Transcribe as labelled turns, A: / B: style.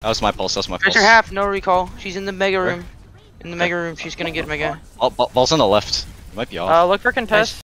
A: That was my pulse. That was my pulse.
B: Pressure half, no recall. She's in the mega room. In the mega room, she's gonna get mega.
A: Ball, ball, ball's on the left. Might be off.
C: Uh, look for contest.